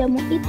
jamu itu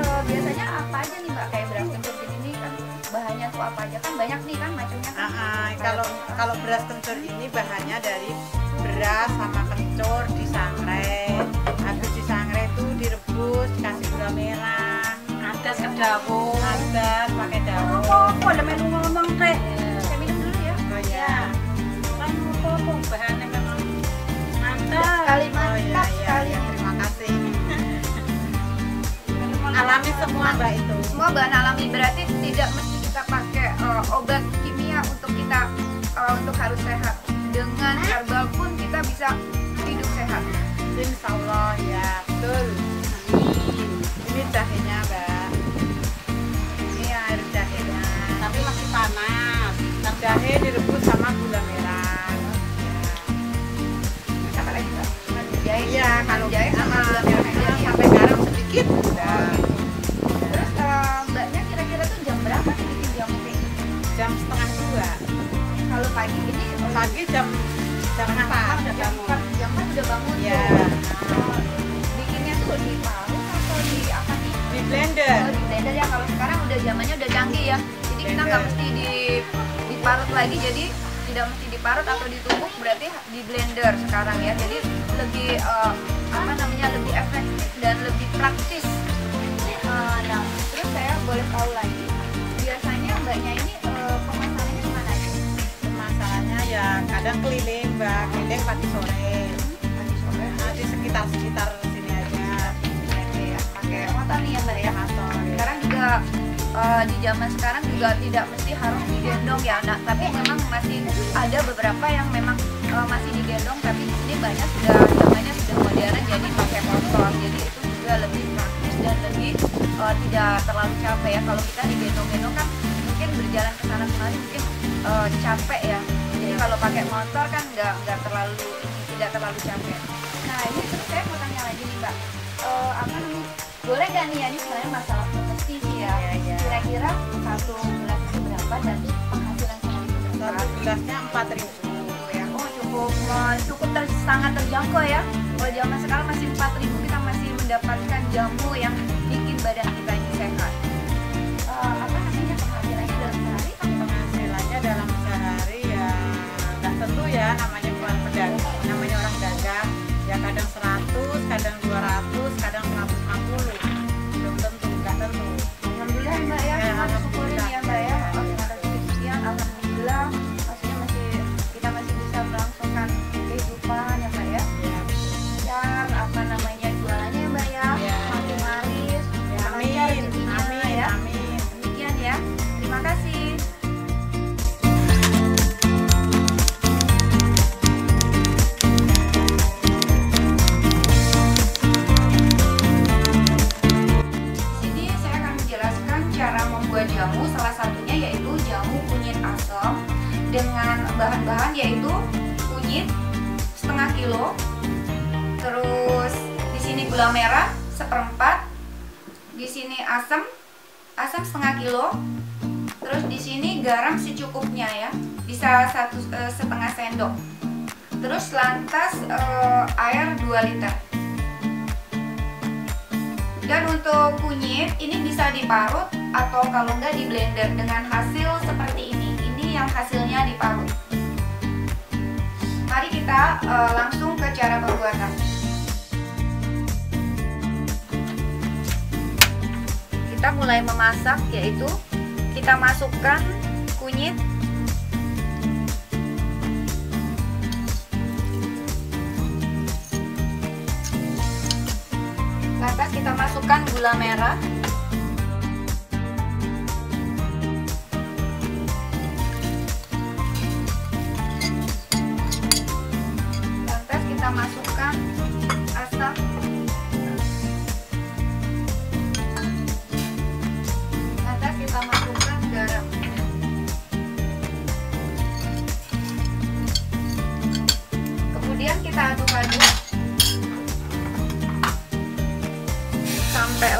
Eh, biasanya apa aja nih mbak kayak beras kencur gini nih kan bahannya tuh apa aja kan banyak nih kan macamnya kan. Ah, kalau kalau beras kencur ini bahannya dari beras sama kencur disangrai. Habis disangrai itu direbus, dikasih gula merah. Adas ke dawung. Adas pakai dawung. Oh, kok ada menu ngomong teh. Alami semua mbak itu. Semua bahan alami berarti tidak mesti kita pakai eh, obat kimia untuk kita eh, untuk harus sehat. Dengan herbal pun kita bisa hidup sehat. Insya Allah ya betul. Ini jahenya mbak. Ini air jahenya. Tapi masih panas. Jahe direbus Pagi jam jam empat udah jam bangun. 4 jam 4 udah bangun Iya. Oh, bikinnya tuh di parut atau di apa nih? Di blender. Oh, di blender ya kalau sekarang udah zamannya udah canggih ya. Jadi kita nggak mesti di diparut lagi jadi tidak mesti diparut atau ditumbuk berarti di blender sekarang ya. Jadi lebih eh, apa namanya lebih efektif dan lebih praktis. Eh, nah, terus saya boleh tahu lagi biasanya mbaknya ini Masalahnya ya kadang keliling mbak, keliling pagi sore. Pagi sore. Nah, di sekitar sekitar sini aja. Ya, pakai motor nih ya mbak ya. Motor. sekarang juga eh, di zaman sekarang juga tidak mesti harus digendong ya nah tapi memang masih ada beberapa yang memang eh, masih digendong tapi di sini banyak sudah zamannya sudah modern jadi pakai motor jadi itu juga lebih praktis dan lebih eh, tidak terlalu capek ya kalau kita terlalu capek. Nah ini terus saya mau tanya lagi nih mbak. Eh, apa namanya? Boleh gak nih ya ini sebenarnya masalah profesi sih ya? Iya, iya. kira-kira satu gelas itu berapa dan penghasilan sehari itu berapa? Satu gelasnya empat ribu ya. oh cukup eh, cukup ter- sangat terjangkau ya. Kalau zaman sekarang masih 4000 kita masih mendapatkan jamu yang jamu salah satunya yaitu jamu kunyit asam dengan bahan-bahan yaitu kunyit setengah kilo terus di sini gula merah seperempat di sini asam asam setengah kilo terus di sini garam secukupnya ya bisa satu eh, setengah sendok. Terus lantas eh, air 2 liter. Dan untuk kunyit ini bisa diparut atau kalau enggak di blender dengan hasil seperti ini. Ini yang hasilnya diparut. Mari kita uh, langsung ke cara pembuatan. Kita mulai memasak yaitu kita masukkan kunyit Lantas kita masukkan gula merah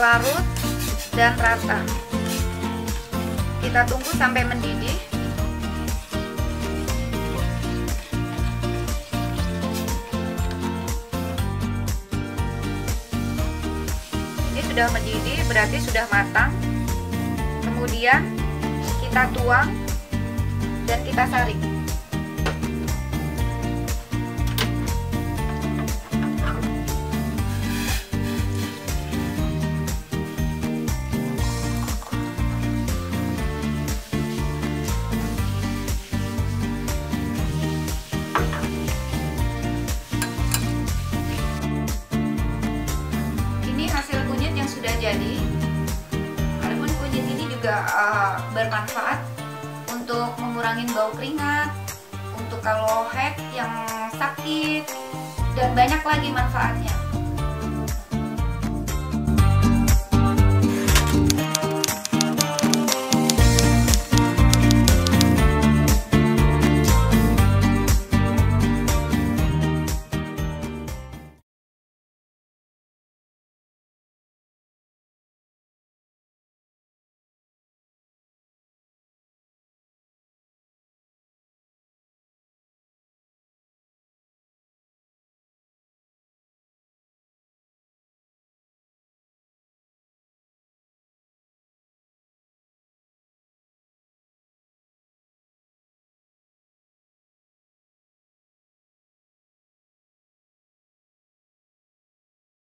larut dan rata. Kita tunggu sampai mendidih. Ini sudah mendidih, berarti sudah matang. Kemudian kita tuang dan kita saring. Juga uh, bermanfaat untuk mengurangi bau keringat, untuk kalau head yang sakit dan banyak lagi manfaatnya.